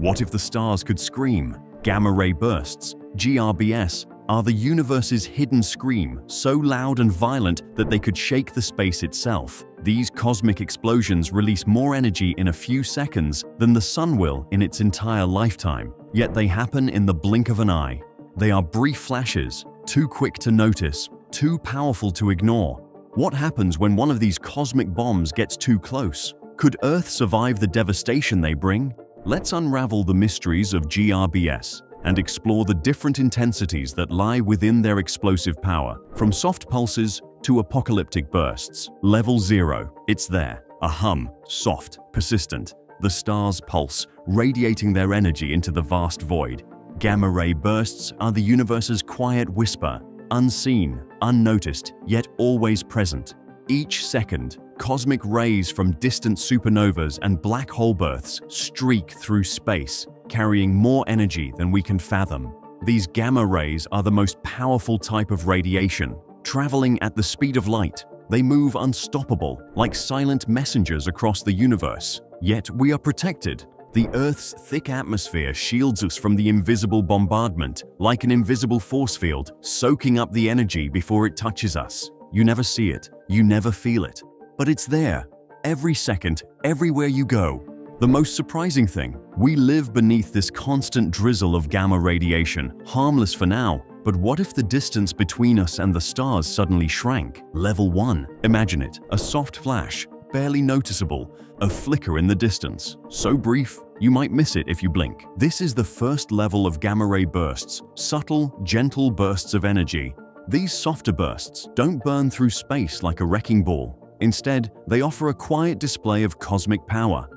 What if the stars could scream? Gamma ray bursts, GRBS, are the universe's hidden scream, so loud and violent that they could shake the space itself. These cosmic explosions release more energy in a few seconds than the sun will in its entire lifetime, yet they happen in the blink of an eye. They are brief flashes, too quick to notice, too powerful to ignore. What happens when one of these cosmic bombs gets too close? Could Earth survive the devastation they bring? Let's unravel the mysteries of GRBS and explore the different intensities that lie within their explosive power, from soft pulses to apocalyptic bursts. Level 0, it's there, a hum, soft, persistent. The stars pulse, radiating their energy into the vast void. Gamma-ray bursts are the universe's quiet whisper, unseen, unnoticed, yet always present. Each second, cosmic rays from distant supernovas and black hole births streak through space, carrying more energy than we can fathom. These gamma rays are the most powerful type of radiation. Traveling at the speed of light, they move unstoppable, like silent messengers across the universe. Yet we are protected. The Earth's thick atmosphere shields us from the invisible bombardment, like an invisible force field, soaking up the energy before it touches us. You never see it, you never feel it. But it's there, every second, everywhere you go. The most surprising thing, we live beneath this constant drizzle of gamma radiation, harmless for now, but what if the distance between us and the stars suddenly shrank? Level 1. Imagine it, a soft flash, barely noticeable, a flicker in the distance. So brief, you might miss it if you blink. This is the first level of gamma ray bursts, subtle, gentle bursts of energy. These softer bursts don't burn through space like a wrecking ball. Instead, they offer a quiet display of cosmic power,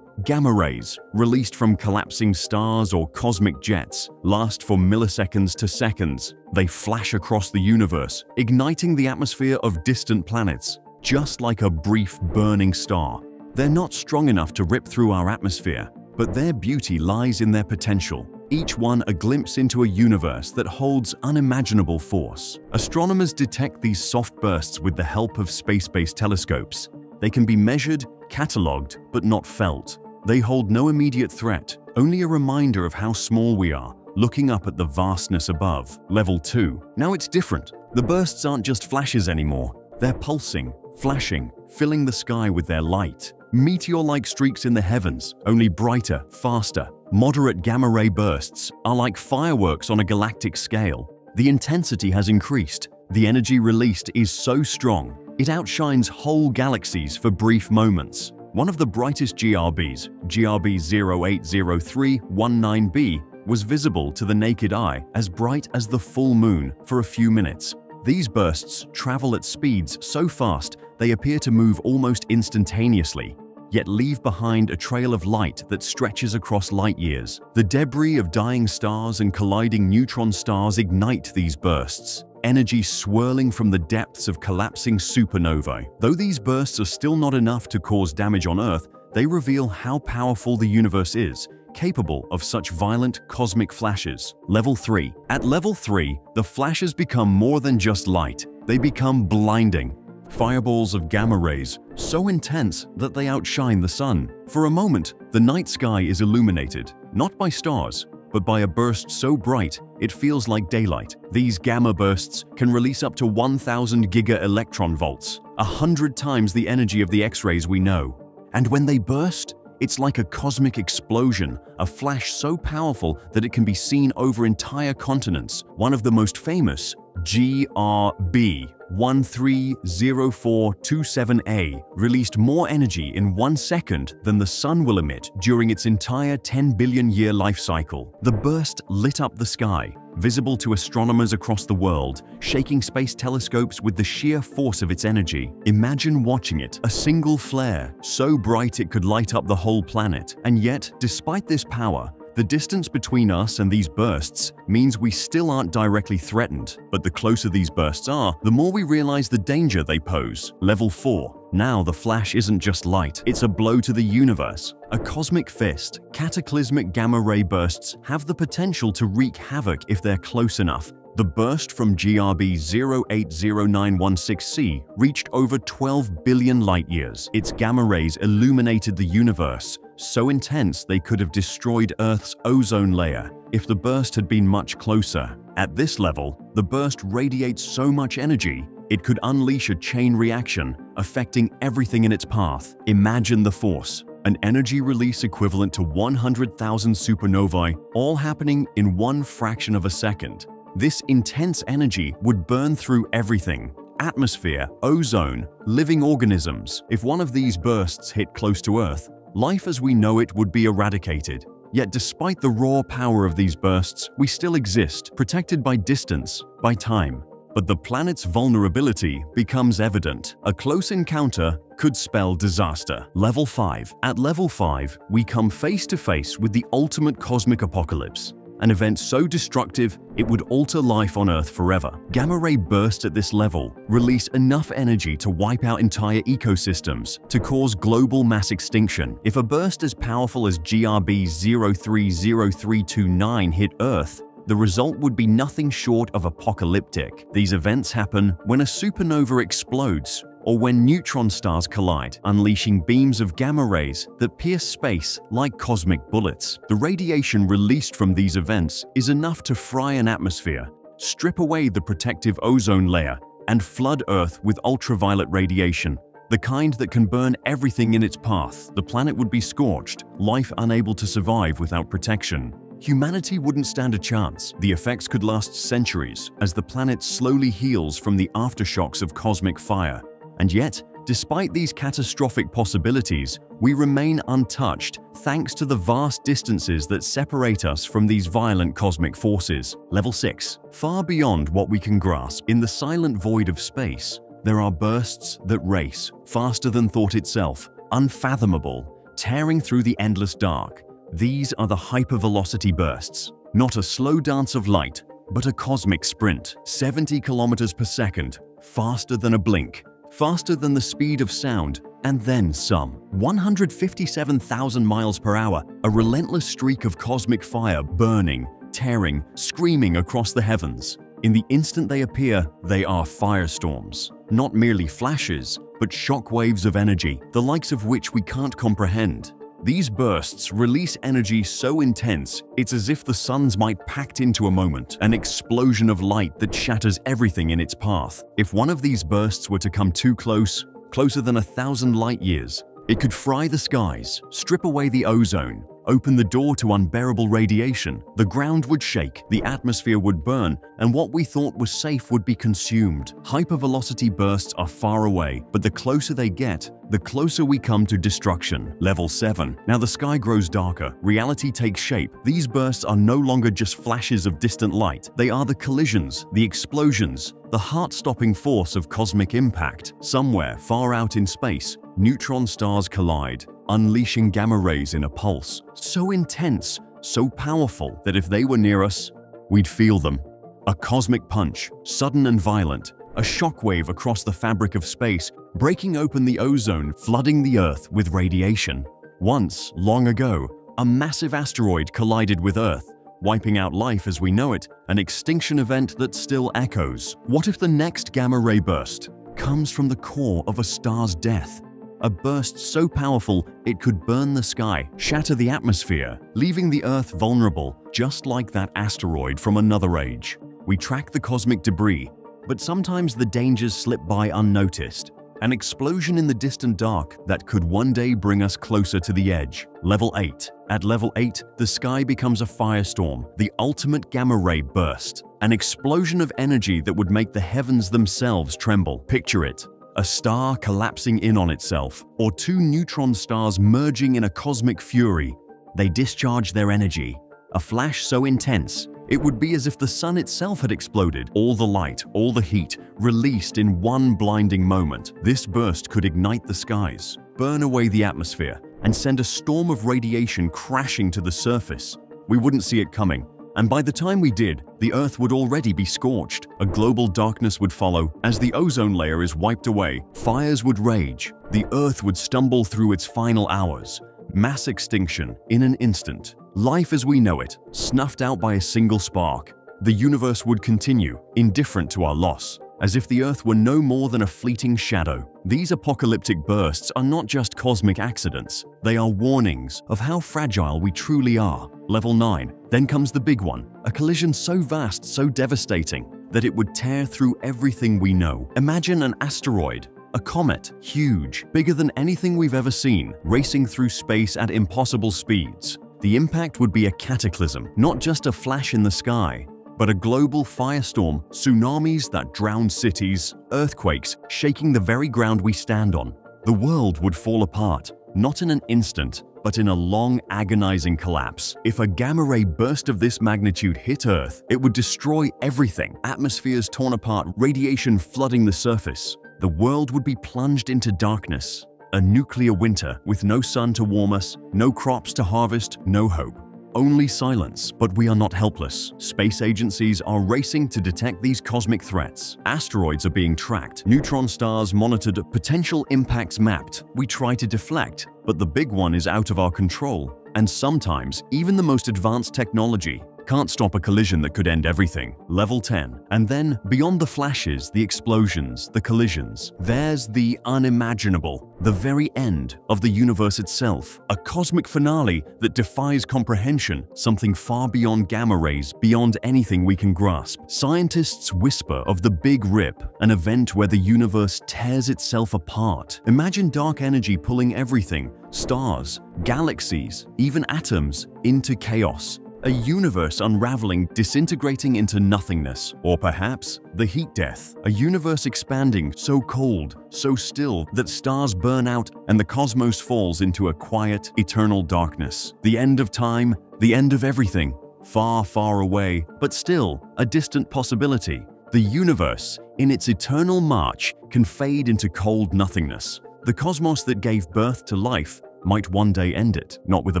Gamma rays, released from collapsing stars or cosmic jets, last for milliseconds to seconds. They flash across the universe, igniting the atmosphere of distant planets, just like a brief burning star. They're not strong enough to rip through our atmosphere, but their beauty lies in their potential, each one a glimpse into a universe that holds unimaginable force. Astronomers detect these soft bursts with the help of space-based telescopes. They can be measured, catalogued, but not felt. They hold no immediate threat, only a reminder of how small we are, looking up at the vastness above. Level 2. Now it's different. The bursts aren't just flashes anymore. They're pulsing, flashing, filling the sky with their light. Meteor-like streaks in the heavens, only brighter, faster. Moderate gamma-ray bursts are like fireworks on a galactic scale. The intensity has increased. The energy released is so strong, it outshines whole galaxies for brief moments. One of the brightest GRBs, GRB 080319b, was visible to the naked eye as bright as the full moon for a few minutes. These bursts travel at speeds so fast they appear to move almost instantaneously, yet leave behind a trail of light that stretches across light years. The debris of dying stars and colliding neutron stars ignite these bursts, energy swirling from the depths of collapsing supernovae. Though these bursts are still not enough to cause damage on Earth, they reveal how powerful the universe is, capable of such violent cosmic flashes. Level 3. At level 3, the flashes become more than just light. They become blinding. Fireballs of gamma rays, so intense that they outshine the sun. For a moment, the night sky is illuminated, not by stars, but by a burst so bright it feels like daylight. These gamma bursts can release up to 1000 giga-electron volts, a hundred times the energy of the X-rays we know. And when they burst, it's like a cosmic explosion, a flash so powerful that it can be seen over entire continents. One of the most famous, GRB 130427A released more energy in one second than the Sun will emit during its entire 10 billion year life cycle. The burst lit up the sky, visible to astronomers across the world, shaking space telescopes with the sheer force of its energy. Imagine watching it, a single flare, so bright it could light up the whole planet. And yet, despite this power, the distance between us and these bursts means we still aren't directly threatened, but the closer these bursts are, the more we realize the danger they pose. Level 4. Now the flash isn't just light, it's a blow to the universe. A cosmic fist, cataclysmic gamma-ray bursts have the potential to wreak havoc if they're close enough, the burst from GRB 080916c reached over 12 billion light-years. Its gamma rays illuminated the universe, so intense they could have destroyed Earth's ozone layer if the burst had been much closer. At this level, the burst radiates so much energy it could unleash a chain reaction, affecting everything in its path. Imagine the force, an energy release equivalent to 100,000 supernovae, all happening in one fraction of a second. This intense energy would burn through everything, atmosphere, ozone, living organisms. If one of these bursts hit close to Earth, life as we know it would be eradicated. Yet despite the raw power of these bursts, we still exist, protected by distance, by time. But the planet's vulnerability becomes evident. A close encounter could spell disaster. Level 5. At level 5, we come face to face with the ultimate cosmic apocalypse an event so destructive it would alter life on Earth forever. Gamma ray bursts at this level release enough energy to wipe out entire ecosystems, to cause global mass extinction. If a burst as powerful as GRB 030329 hit Earth, the result would be nothing short of apocalyptic. These events happen when a supernova explodes or when neutron stars collide, unleashing beams of gamma rays that pierce space like cosmic bullets. The radiation released from these events is enough to fry an atmosphere, strip away the protective ozone layer, and flood Earth with ultraviolet radiation, the kind that can burn everything in its path. The planet would be scorched, life unable to survive without protection. Humanity wouldn't stand a chance. The effects could last centuries as the planet slowly heals from the aftershocks of cosmic fire. And yet, despite these catastrophic possibilities, we remain untouched thanks to the vast distances that separate us from these violent cosmic forces. Level 6. Far beyond what we can grasp, in the silent void of space, there are bursts that race, faster than thought itself, unfathomable, tearing through the endless dark. These are the hypervelocity bursts, not a slow dance of light, but a cosmic sprint, 70 kilometers per second, faster than a blink, faster than the speed of sound, and then some. 157,000 miles per hour, a relentless streak of cosmic fire burning, tearing, screaming across the heavens. In the instant they appear, they are firestorms. Not merely flashes, but shock waves of energy, the likes of which we can't comprehend. These bursts release energy so intense, it's as if the suns might packed into a moment, an explosion of light that shatters everything in its path. If one of these bursts were to come too close, closer than a thousand light years, it could fry the skies, strip away the ozone, open the door to unbearable radiation. The ground would shake, the atmosphere would burn, and what we thought was safe would be consumed. Hypervelocity bursts are far away, but the closer they get, the closer we come to destruction. Level 7. Now the sky grows darker, reality takes shape. These bursts are no longer just flashes of distant light. They are the collisions, the explosions, the heart-stopping force of cosmic impact. Somewhere far out in space, neutron stars collide, unleashing gamma rays in a pulse, so intense, so powerful that if they were near us, we'd feel them. A cosmic punch, sudden and violent, a shockwave across the fabric of space, breaking open the ozone, flooding the Earth with radiation. Once, long ago, a massive asteroid collided with Earth, wiping out life as we know it, an extinction event that still echoes. What if the next gamma ray burst comes from the core of a star's death? A burst so powerful it could burn the sky, shatter the atmosphere, leaving the Earth vulnerable, just like that asteroid from another age. We track the cosmic debris, but sometimes the dangers slip by unnoticed. An explosion in the distant dark that could one day bring us closer to the edge. Level 8. At level 8, the sky becomes a firestorm, the ultimate gamma ray burst. An explosion of energy that would make the heavens themselves tremble. Picture it, a star collapsing in on itself, or two neutron stars merging in a cosmic fury. They discharge their energy, a flash so intense, it would be as if the sun itself had exploded, all the light, all the heat, released in one blinding moment. This burst could ignite the skies, burn away the atmosphere, and send a storm of radiation crashing to the surface. We wouldn't see it coming, and by the time we did, the Earth would already be scorched. A global darkness would follow. As the ozone layer is wiped away, fires would rage. The Earth would stumble through its final hours. Mass extinction in an instant. Life as we know it, snuffed out by a single spark. The universe would continue, indifferent to our loss. As if the Earth were no more than a fleeting shadow. These apocalyptic bursts are not just cosmic accidents, they are warnings of how fragile we truly are. Level 9. Then comes the big one, a collision so vast, so devastating, that it would tear through everything we know. Imagine an asteroid, a comet, huge, bigger than anything we've ever seen, racing through space at impossible speeds. The impact would be a cataclysm, not just a flash in the sky, but a global firestorm, tsunamis that drown cities, earthquakes shaking the very ground we stand on. The world would fall apart, not in an instant, but in a long, agonizing collapse. If a gamma ray burst of this magnitude hit Earth, it would destroy everything. Atmospheres torn apart, radiation flooding the surface. The world would be plunged into darkness. A nuclear winter with no sun to warm us, no crops to harvest, no hope. Only silence, but we are not helpless. Space agencies are racing to detect these cosmic threats. Asteroids are being tracked, neutron stars monitored, potential impacts mapped. We try to deflect, but the big one is out of our control. And sometimes, even the most advanced technology can't stop a collision that could end everything. Level 10. And then, beyond the flashes, the explosions, the collisions, there's the unimaginable, the very end of the universe itself. A cosmic finale that defies comprehension, something far beyond gamma rays, beyond anything we can grasp. Scientists whisper of the Big Rip, an event where the universe tears itself apart. Imagine dark energy pulling everything, stars, galaxies, even atoms, into chaos. A universe unraveling, disintegrating into nothingness. Or perhaps the heat death, a universe expanding so cold, so still that stars burn out and the cosmos falls into a quiet, eternal darkness. The end of time, the end of everything. Far, far away, but still a distant possibility. The universe, in its eternal march, can fade into cold nothingness. The cosmos that gave birth to life might one day end it, not with a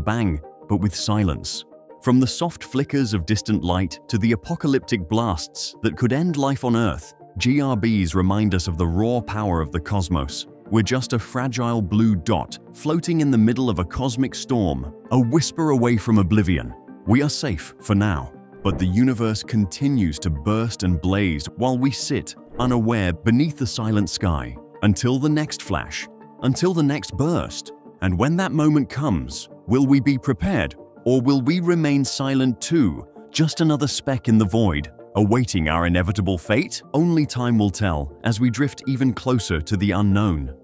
bang, but with silence. From the soft flickers of distant light to the apocalyptic blasts that could end life on Earth, GRBs remind us of the raw power of the cosmos. We're just a fragile blue dot floating in the middle of a cosmic storm, a whisper away from oblivion. We are safe for now, but the universe continues to burst and blaze while we sit, unaware, beneath the silent sky, until the next flash, until the next burst. And when that moment comes, will we be prepared or will we remain silent too, just another speck in the void, awaiting our inevitable fate? Only time will tell as we drift even closer to the unknown.